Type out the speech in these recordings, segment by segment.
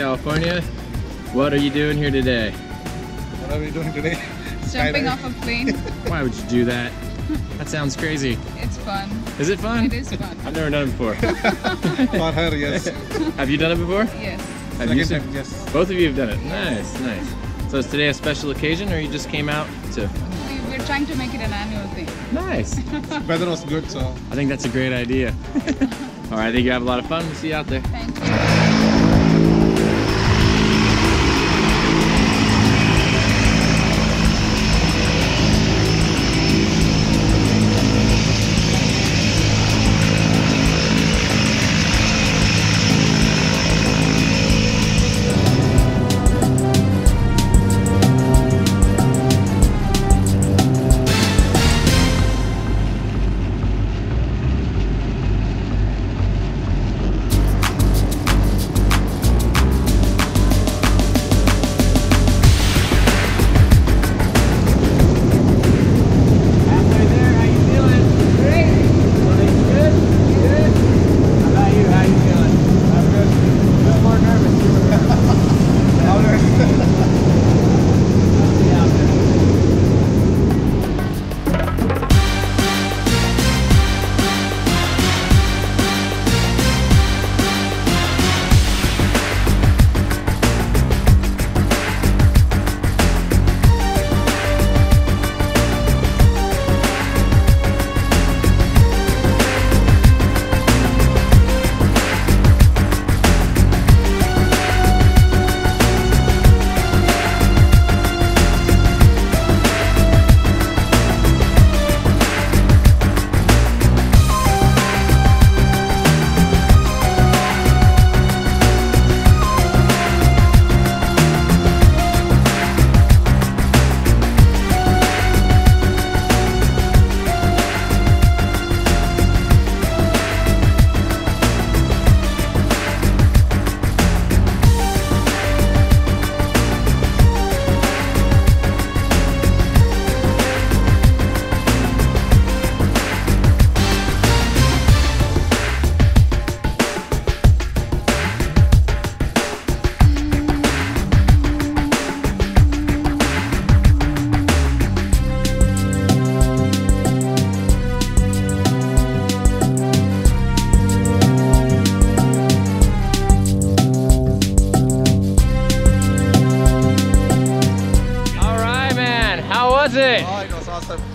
California. What are you doing here today? What are we doing today? Jumping off a plane. Why would you do that? That sounds crazy. It's fun. Is it fun? It is fun. I've never done it before. For her, yes. have you done it before? Yes. Have you? Second time, yes. Both of you have done it. Nice, nice. So is today a special occasion or you just came out to? We, we're trying to make it an annual thing. Nice. Weather was good, so I think that's a great idea. All right, I think you have a lot of fun. We'll see you out there. Thank you.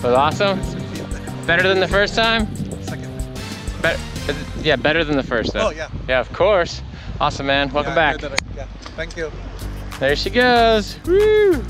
Was awesome. Better than the first time? Second. Better. Yeah, better than the first though. Oh, yeah. Yeah, of course. Awesome, man. Welcome Yeah, back. good, Yeah, thank you. There she goes. Woo!